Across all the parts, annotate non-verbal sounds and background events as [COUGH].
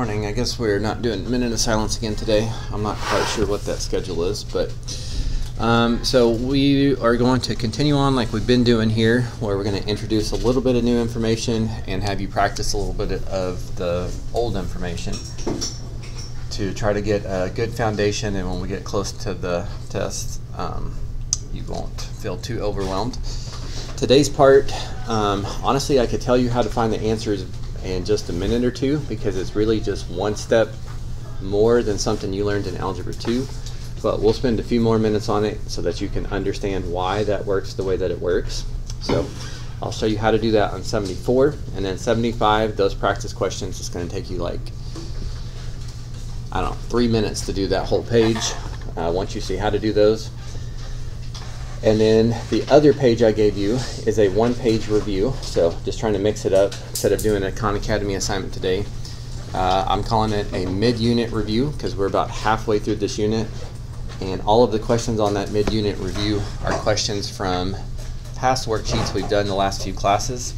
Morning. I guess we're not doing a minute of silence again today. I'm not quite sure what that schedule is, but um, so we are going to continue on like we've been doing here, where we're going to introduce a little bit of new information and have you practice a little bit of the old information to try to get a good foundation. And when we get close to the test, um, you won't feel too overwhelmed. Today's part, um, honestly, I could tell you how to find the answers in just a minute or two because it's really just one step more than something you learned in Algebra 2. But we'll spend a few more minutes on it so that you can understand why that works the way that it works. So I'll show you how to do that on 74. And then 75, those practice questions, it's going to take you like, I don't know, three minutes to do that whole page uh, once you see how to do those. And then the other page I gave you is a one-page review. So just trying to mix it up instead of doing a Khan Academy assignment today. Uh, I'm calling it a mid-unit review because we're about halfway through this unit. And all of the questions on that mid-unit review are questions from past worksheets we've done the last few classes.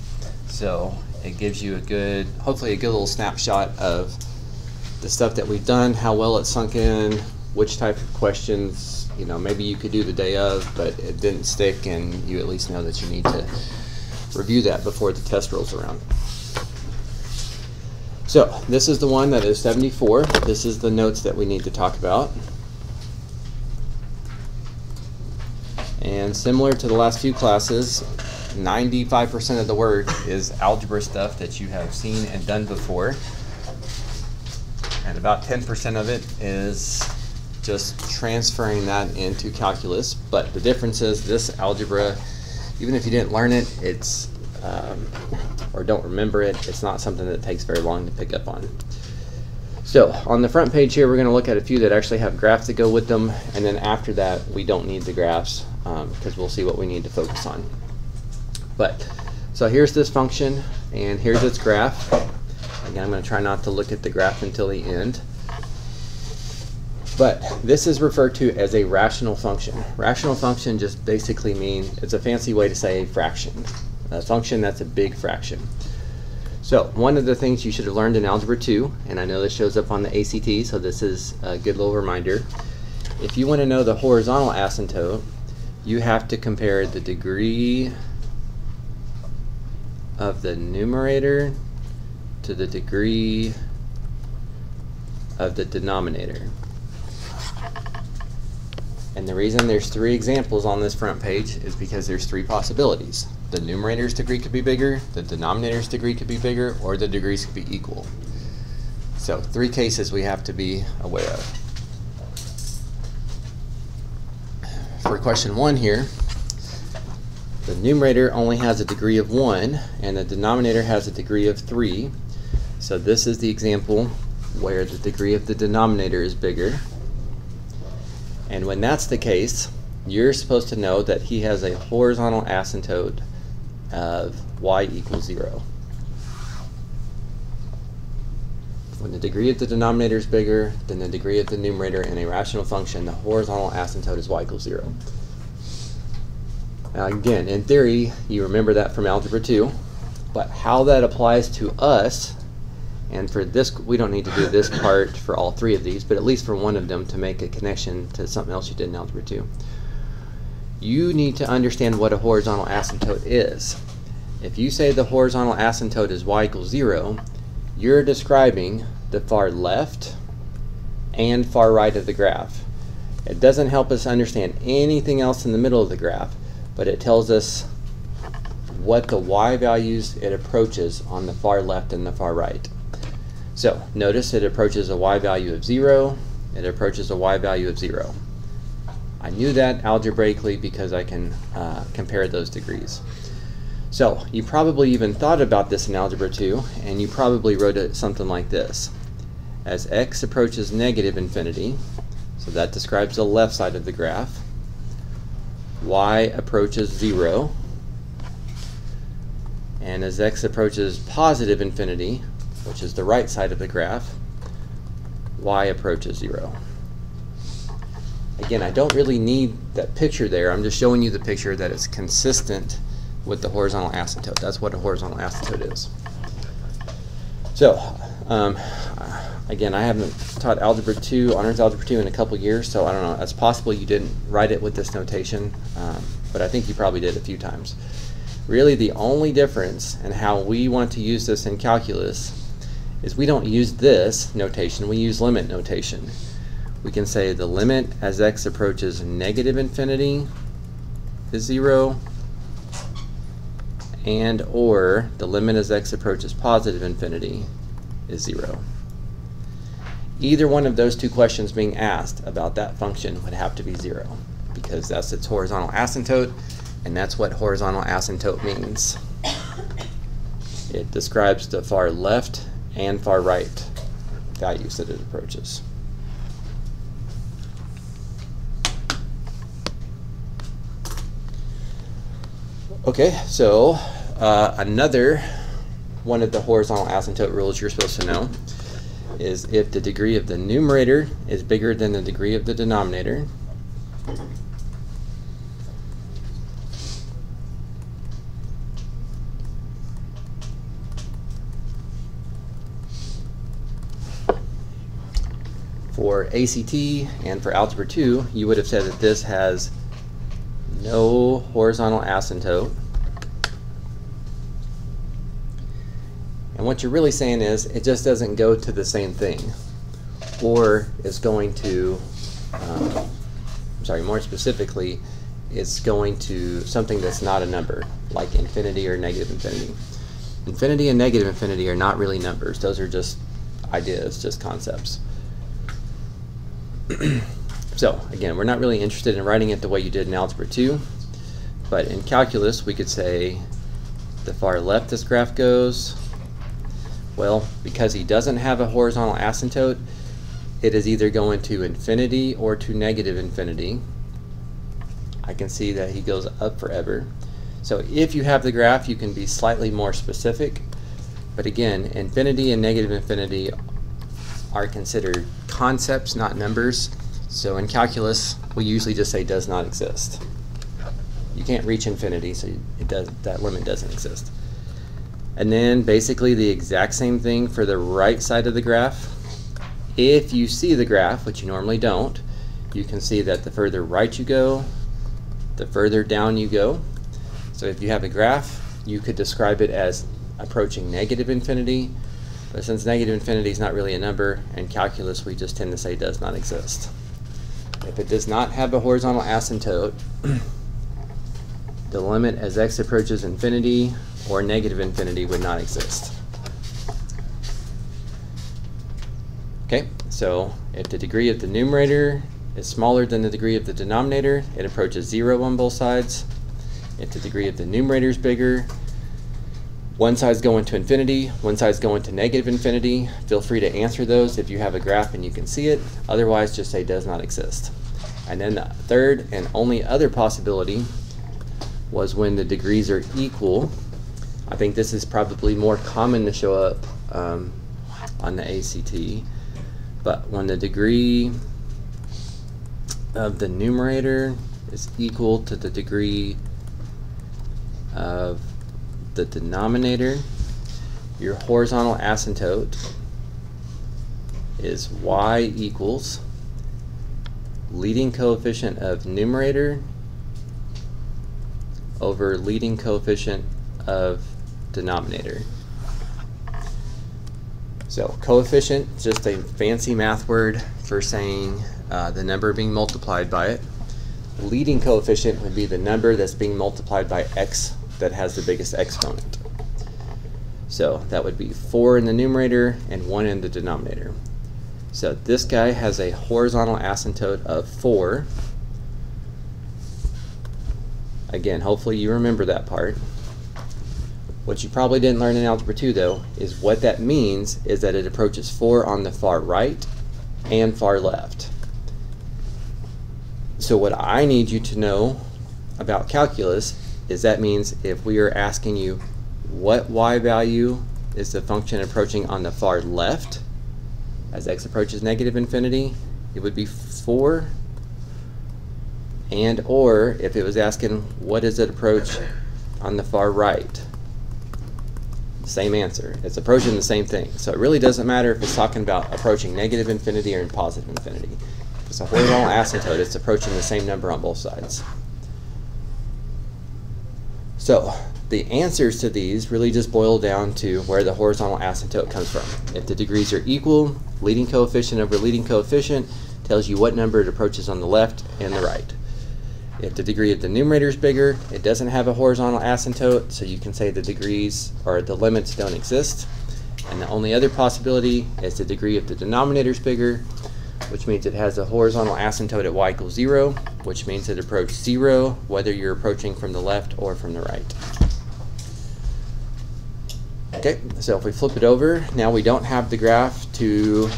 So it gives you a good, hopefully a good little snapshot of the stuff that we've done, how well it's sunk in, which type of questions you know, maybe you could do the day of, but it didn't stick, and you at least know that you need to review that before the test rolls around. So this is the one that is 74. This is the notes that we need to talk about. And similar to the last few classes, 95% of the work is algebra stuff that you have seen and done before. And about 10% of it is just transferring that into calculus. But the difference is this algebra, even if you didn't learn it, it's um, or don't remember it, it's not something that takes very long to pick up on. So on the front page here, we're going to look at a few that actually have graphs that go with them, and then after that, we don't need the graphs because um, we'll see what we need to focus on. But so here's this function, and here's its graph. Again, I'm going to try not to look at the graph until the end. But this is referred to as a rational function. Rational function just basically means, it's a fancy way to say a fraction. A function that's a big fraction. So one of the things you should have learned in Algebra 2, and I know this shows up on the ACT, so this is a good little reminder. If you want to know the horizontal asymptote, you have to compare the degree of the numerator to the degree of the denominator. And the reason there's three examples on this front page is because there's three possibilities. The numerator's degree could be bigger, the denominator's degree could be bigger, or the degrees could be equal. So three cases we have to be aware of. For question one here, the numerator only has a degree of 1 and the denominator has a degree of 3. So this is the example where the degree of the denominator is bigger and when that's the case, you're supposed to know that he has a horizontal asymptote of y equals 0. When the degree of the denominator is bigger than the degree of the numerator in a rational function, the horizontal asymptote is y equals 0. Now again, in theory, you remember that from Algebra 2, but how that applies to us and for this, we don't need to do this part for all three of these, but at least for one of them to make a connection to something else you did in Algebra 2. You need to understand what a horizontal asymptote is. If you say the horizontal asymptote is y equals 0, you're describing the far left and far right of the graph. It doesn't help us understand anything else in the middle of the graph, but it tells us what the y values it approaches on the far left and the far right. So notice it approaches a y value of 0, it approaches a y value of 0. I knew that algebraically because I can uh, compare those degrees. So you probably even thought about this in Algebra 2, and you probably wrote it something like this. As x approaches negative infinity, so that describes the left side of the graph, y approaches 0, and as x approaches positive infinity, which is the right side of the graph, y approaches 0. Again, I don't really need that picture there. I'm just showing you the picture that is consistent with the horizontal asymptote. That's what a horizontal asymptote is. So, um, again, I haven't taught Algebra 2, Honors Algebra 2 in a couple years, so I don't know. It's possible you didn't write it with this notation, um, but I think you probably did a few times. Really, the only difference in how we want to use this in calculus is we don't use this notation, we use limit notation. We can say the limit as x approaches negative infinity is 0, and or the limit as x approaches positive infinity is 0. Either one of those two questions being asked about that function would have to be 0 because that's its horizontal asymptote and that's what horizontal asymptote means. It describes the far left and far right values that it approaches. Okay, so uh, another one of the horizontal asymptote rules you're supposed to know is if the degree of the numerator is bigger than the degree of the denominator, for ACT and for Algebra 2, you would have said that this has no horizontal asymptote. And what you're really saying is it just doesn't go to the same thing. Or is going to, um, I'm sorry, more specifically, it's going to something that's not a number, like infinity or negative infinity. Infinity and negative infinity are not really numbers. Those are just ideas, just concepts. [CLEARS THROAT] So again, we're not really interested in writing it the way you did in Algebra 2, but in calculus we could say the far left this graph goes, well, because he doesn't have a horizontal asymptote, it is either going to infinity or to negative infinity. I can see that he goes up forever. So if you have the graph, you can be slightly more specific. But again, infinity and negative infinity are considered concepts, not numbers. So in calculus, we usually just say does not exist. You can't reach infinity, so it does, that limit doesn't exist. And then basically the exact same thing for the right side of the graph. If you see the graph, which you normally don't, you can see that the further right you go, the further down you go. So if you have a graph, you could describe it as approaching negative infinity, but since negative infinity is not really a number, in calculus we just tend to say does not exist. If it does not have a horizontal asymptote, [CLEARS THROAT] the limit as x approaches infinity or negative infinity would not exist. Okay, so if the degree of the numerator is smaller than the degree of the denominator, it approaches zero on both sides. If the degree of the numerator is bigger, one side's going to infinity, one side's going to negative infinity. Feel free to answer those if you have a graph and you can see it. Otherwise, just say does not exist. And then the third and only other possibility was when the degrees are equal. I think this is probably more common to show up um, on the ACT. But when the degree of the numerator is equal to the degree of the denominator, your horizontal asymptote is y equals leading coefficient of numerator over leading coefficient of denominator. So coefficient, just a fancy math word for saying uh, the number being multiplied by it. Leading coefficient would be the number that's being multiplied by x that has the biggest exponent. So that would be 4 in the numerator and 1 in the denominator. So this guy has a horizontal asymptote of 4. Again, hopefully you remember that part. What you probably didn't learn in Algebra 2 though is what that means is that it approaches 4 on the far right and far left. So what I need you to know about calculus is that means if we are asking you what y value is the function approaching on the far left as x approaches negative infinity, it would be 4. And or if it was asking what does it approach on the far right, same answer. It's approaching the same thing. So it really doesn't matter if it's talking about approaching negative infinity or positive infinity. If it's a horizontal asymptote, it's approaching the same number on both sides. So the answers to these really just boil down to where the horizontal asymptote comes from. If the degrees are equal, leading coefficient over leading coefficient tells you what number it approaches on the left and the right. If the degree of the numerator is bigger, it doesn't have a horizontal asymptote, so you can say the degrees or the limits don't exist. And the only other possibility is the degree of the denominator is bigger, which means it has a horizontal asymptote at y equals 0, which means it approaches 0 whether you're approaching from the left or from the right. Okay, so if we flip it over, now we don't have the graph to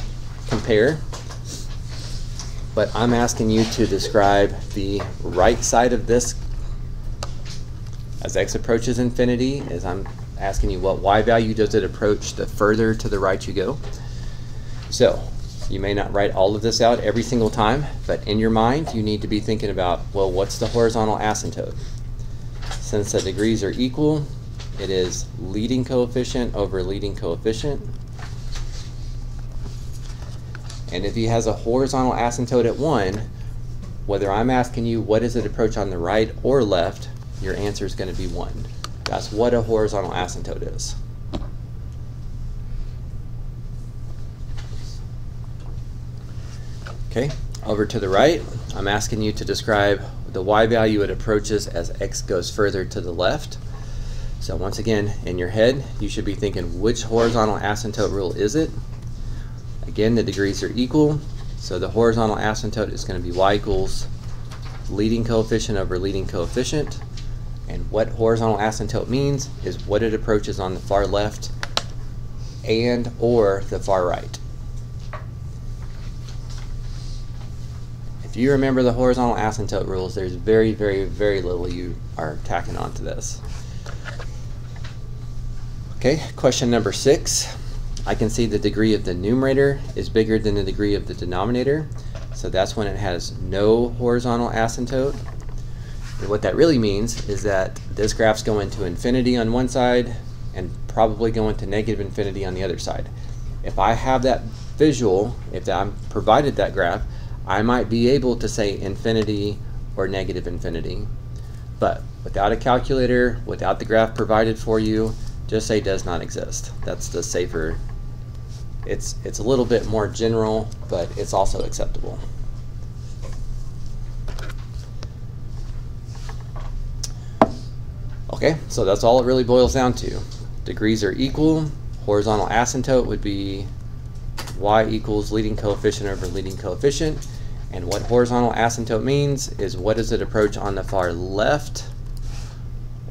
compare but I'm asking you to describe the right side of this as x approaches infinity, as I'm asking you what y value does it approach the further to the right you go. So you may not write all of this out every single time, but in your mind you need to be thinking about, well, what's the horizontal asymptote? Since the degrees are equal, it is leading coefficient over leading coefficient. And if he has a horizontal asymptote at 1, whether I'm asking you what is it approach on the right or left, your answer is going to be 1. That's what a horizontal asymptote is. Okay, over to the right, I'm asking you to describe the y value it approaches as x goes further to the left. So once again, in your head, you should be thinking which horizontal asymptote rule is it? Again, the degrees are equal, so the horizontal asymptote is going to be y equals leading coefficient over leading coefficient. And what horizontal asymptote means is what it approaches on the far left and or the far right. If you remember the horizontal asymptote rules, there's very, very, very little you are tacking onto this. Okay, question number six. I can see the degree of the numerator is bigger than the degree of the denominator. So that's when it has no horizontal asymptote. And what that really means is that this graph's going to infinity on one side and probably going to negative infinity on the other side. If I have that visual, if I'm provided that graph, I might be able to say infinity or negative infinity. But without a calculator, without the graph provided for you, just say does not exist. That's the safer it's, it's a little bit more general, but it's also acceptable. Okay, so that's all it really boils down to. Degrees are equal. Horizontal asymptote would be y equals leading coefficient over leading coefficient. And what horizontal asymptote means is what does it approach on the far left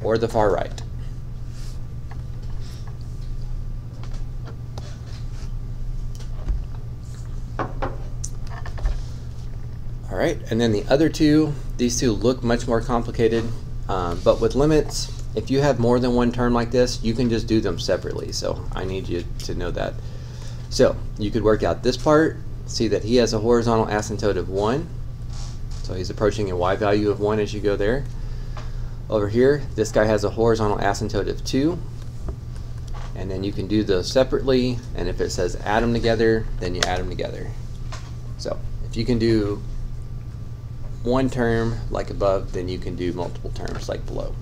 or the far right. All right, and then the other two, these two look much more complicated, um, but with limits, if you have more than one term like this, you can just do them separately. So I need you to know that. So you could work out this part, see that he has a horizontal asymptote of 1. So he's approaching a y value of 1 as you go there. Over here, this guy has a horizontal asymptote of 2. And then you can do those separately, and if it says add them together, then you add them together. So if you can do one term like above, then you can do multiple terms like below.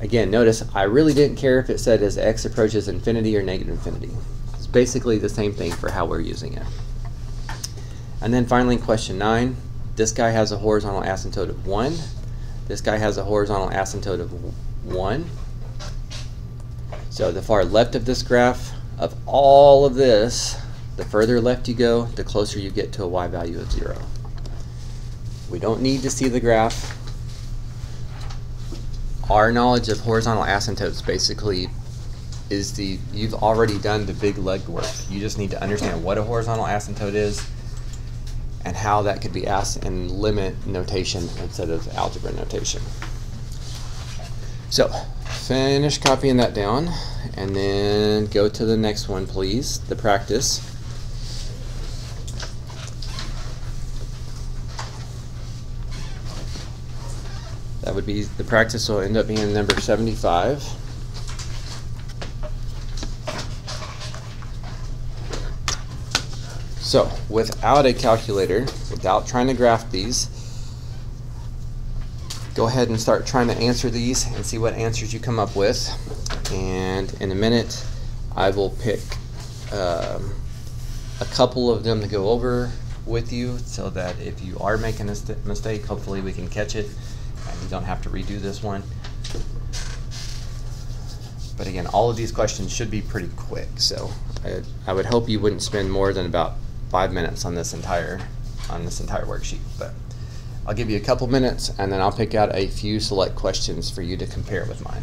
Again, notice I really didn't care if it said as x approaches infinity or negative infinity. Basically the same thing for how we're using it. And then finally, question 9. This guy has a horizontal asymptote of 1. This guy has a horizontal asymptote of 1. So the far left of this graph, of all of this, the further left you go, the closer you get to a y value of 0. We don't need to see the graph. Our knowledge of horizontal asymptotes basically is the, you've already done the big legwork. You just need to understand what a horizontal asymptote is and how that could be asked in limit notation instead of algebra notation. So, finish copying that down and then go to the next one, please, the practice. That would be, the practice will end up being number 75. So, without a calculator, without trying to graph these, go ahead and start trying to answer these and see what answers you come up with. And in a minute, I will pick um, a couple of them to go over with you so that if you are making a mistake, hopefully we can catch it and you don't have to redo this one. But again, all of these questions should be pretty quick, so I, I would hope you wouldn't spend more than about five minutes on this entire on this entire worksheet. But I'll give you a couple minutes and then I'll pick out a few select questions for you to compare with mine.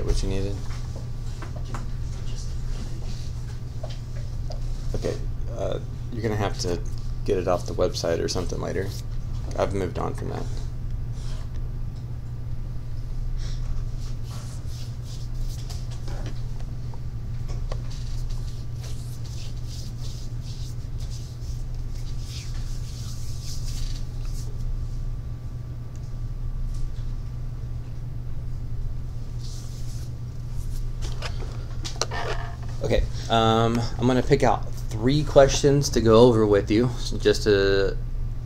Get what you needed? Okay, uh, you're gonna have to get it off the website or something later. I've moved on from that. Okay, um, I'm going to pick out three questions to go over with you. Just a,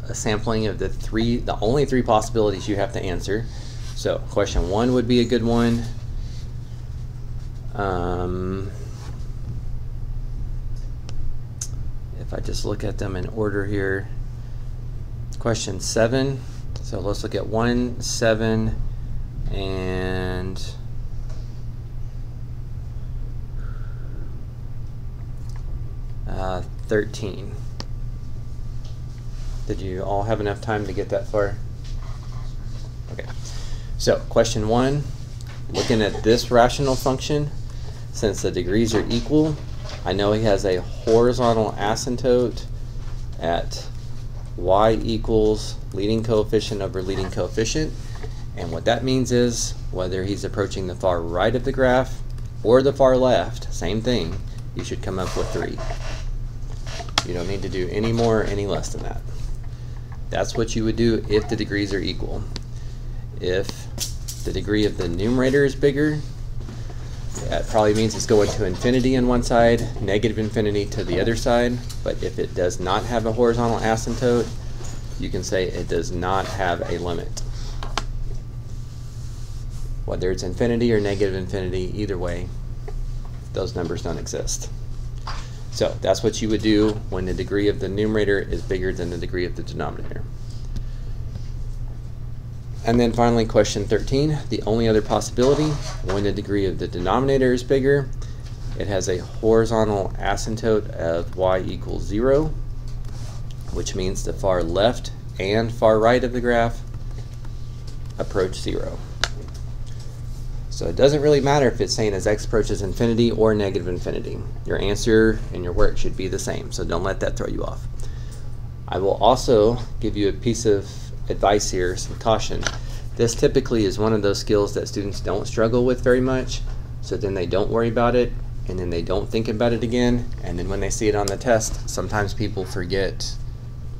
a sampling of the three, the only three possibilities you have to answer. So, question one would be a good one. Um, if I just look at them in order here, question seven. So let's look at one, seven, and uh, 13. Did you all have enough time to get that far? Okay. So, question one looking at this rational function, since the degrees are equal, I know he has a horizontal asymptote at y equals leading coefficient over leading coefficient. And what that means is whether he's approaching the far right of the graph or the far left, same thing, you should come up with 3. You don't need to do any more or any less than that. That's what you would do if the degrees are equal. If the degree of the numerator is bigger, that probably means it's going to infinity on one side, negative infinity to the other side. But if it does not have a horizontal asymptote, you can say it does not have a limit. Whether it's infinity or negative infinity, either way, those numbers don't exist. So that's what you would do when the degree of the numerator is bigger than the degree of the denominator. And then finally, question 13, the only other possibility, when the degree of the denominator is bigger, it has a horizontal asymptote of y equals 0, which means the far left and far right of the graph approach 0. So it doesn't really matter if it's saying as x approaches infinity or negative infinity. Your answer and your work should be the same, so don't let that throw you off. I will also give you a piece of advice here, some caution. This typically is one of those skills that students don't struggle with very much, so then they don't worry about it, and then they don't think about it again, and then when they see it on the test, sometimes people forget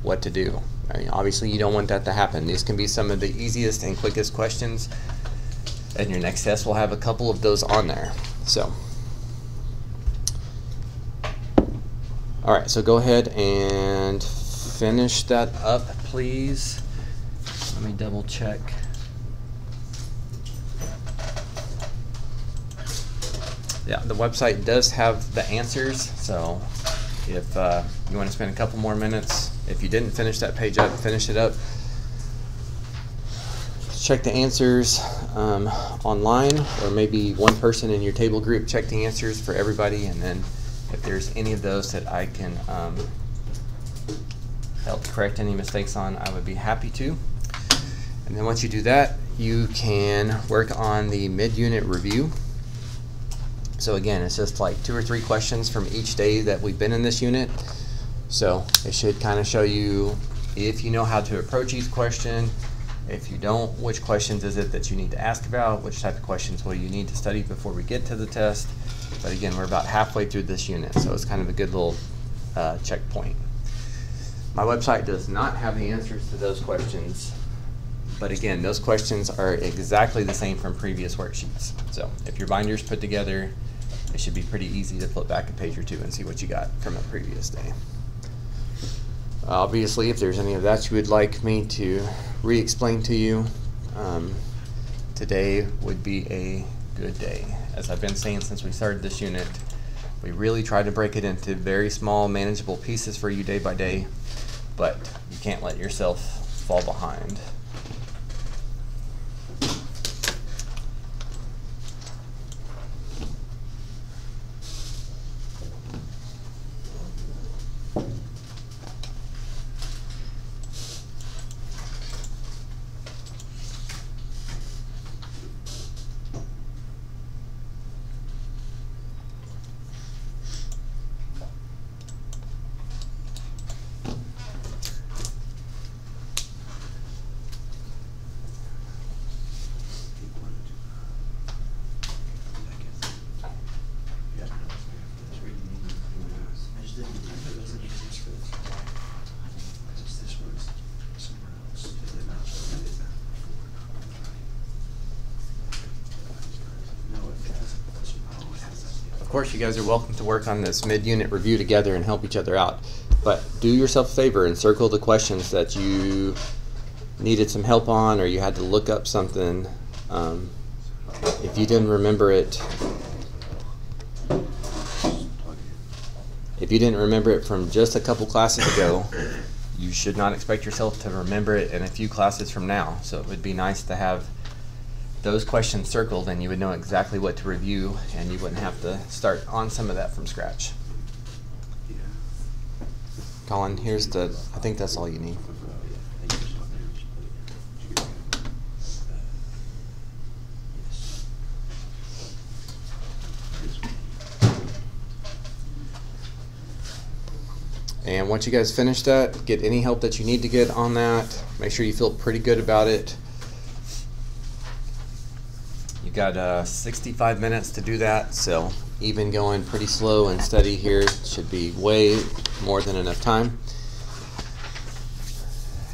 what to do. I mean, obviously, you don't want that to happen. These can be some of the easiest and quickest questions, and your next test will have a couple of those on there. So, all right, so go ahead and finish that up, please. Let me double check. Yeah, the website does have the answers, so if uh, you want to spend a couple more minutes, if you didn't finish that page up, finish it up. Check the answers um, online, or maybe one person in your table group check the answers for everybody, and then if there's any of those that I can um, help correct any mistakes on, I would be happy to. And then once you do that, you can work on the mid-unit review. So again, it's just like two or three questions from each day that we've been in this unit. So it should kind of show you if you know how to approach each question. If you don't, which questions is it that you need to ask about? Which type of questions will you need to study before we get to the test? But again, we're about halfway through this unit, so it's kind of a good little uh, checkpoint. My website does not have the answers to those questions but again, those questions are exactly the same from previous worksheets. So if your binder's put together, it should be pretty easy to flip back a page or two and see what you got from a previous day. Obviously, if there's any of that you would like me to re-explain to you, um, today would be a good day. As I've been saying since we started this unit, we really try to break it into very small, manageable pieces for you day by day, but you can't let yourself fall behind. Course, you guys are welcome to work on this mid-unit review together and help each other out. But do yourself a favor and circle the questions that you needed some help on or you had to look up something. Um, if you didn't remember it, if you didn't remember it from just a couple classes ago, you should not expect yourself to remember it in a few classes from now. So it would be nice to have those questions circled and you would know exactly what to review and you wouldn't have to start on some of that from scratch. Colin, here's the, I think that's all you need. And once you guys finish that, get any help that you need to get on that. Make sure you feel pretty good about it. Got uh, 65 minutes to do that, so even going pretty slow and steady here should be way more than enough time.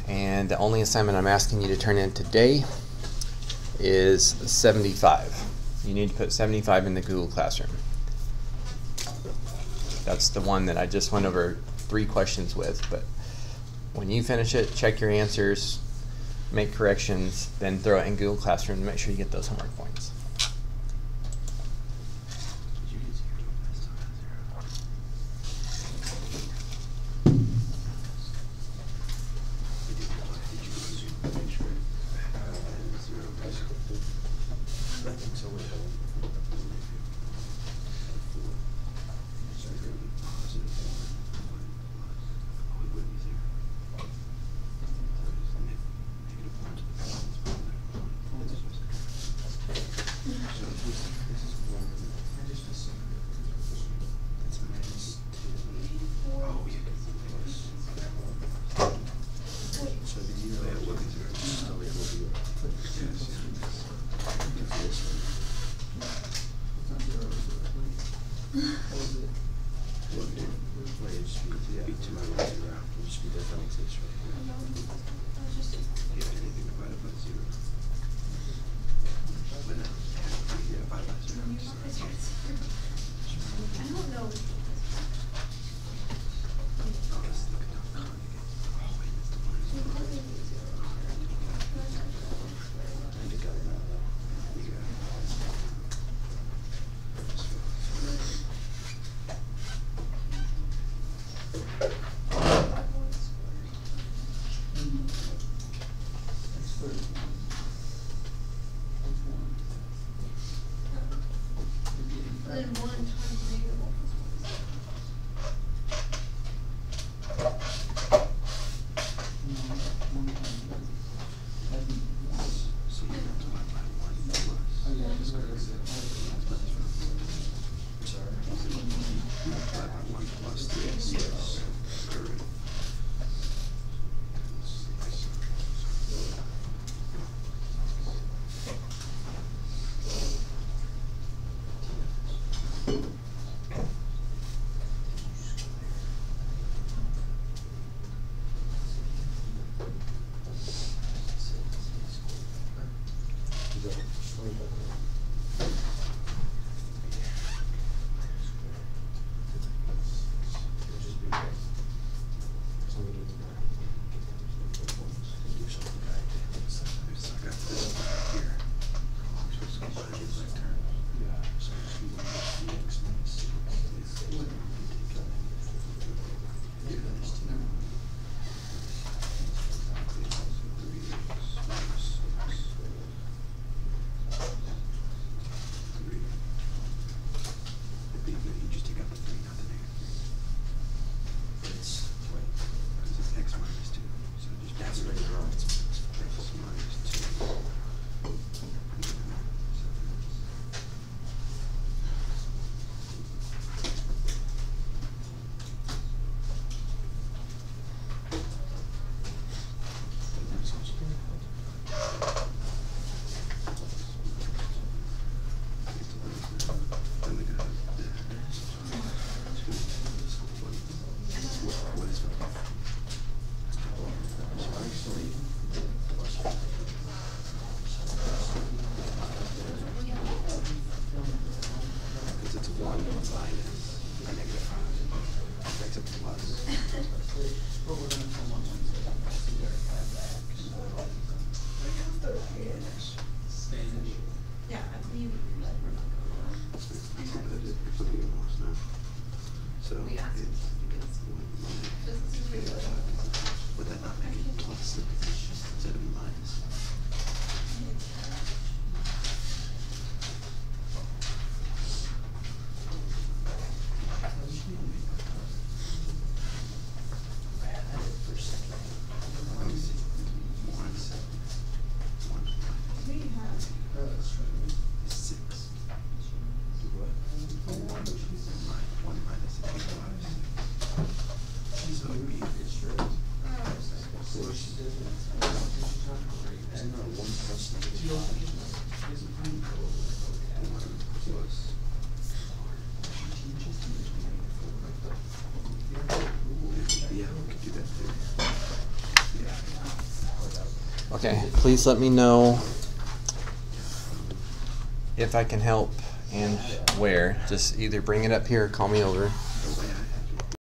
And the only assignment I'm asking you to turn in today is 75. You need to put 75 in the Google Classroom. That's the one that I just went over three questions with, but when you finish it, check your answers, make corrections, then throw it in Google Classroom to make sure you get those homework points. Then one please let me know if I can help and where. Just either bring it up here or call me over.